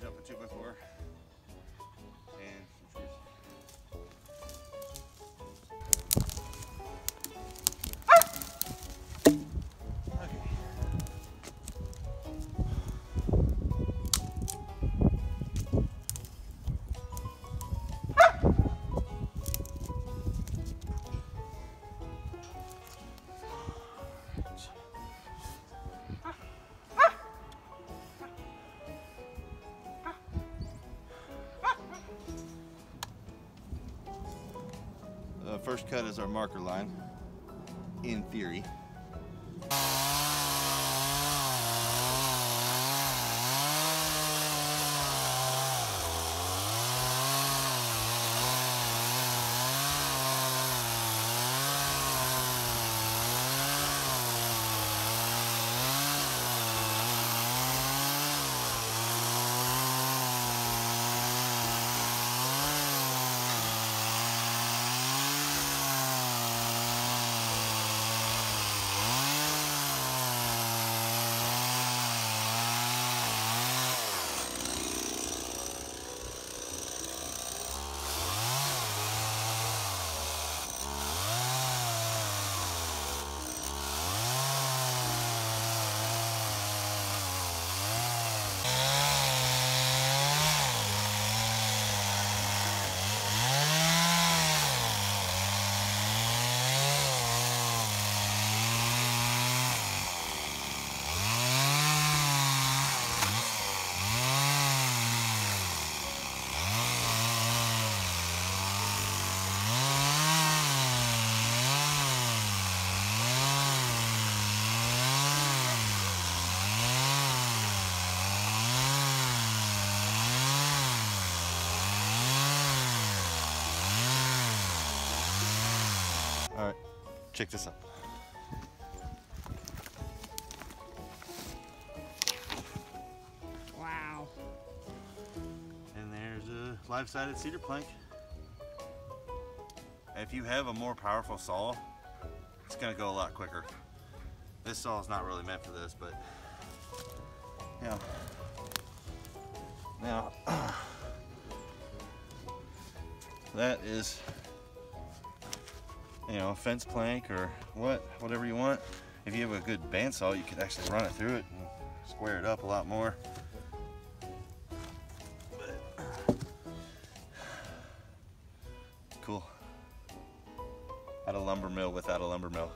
try to scrounge The first cut is our marker line, in theory. Check this out. Wow. And there's a live-sided cedar plank. If you have a more powerful saw, it's gonna go a lot quicker. This saw is not really meant for this, but yeah. Now, that is, you know, a fence plank or what, whatever you want. If you have a good bandsaw, you could actually run it through it and square it up a lot more. Cool. at a lumber mill without a lumber mill.